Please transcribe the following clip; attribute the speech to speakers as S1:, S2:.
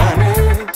S1: money.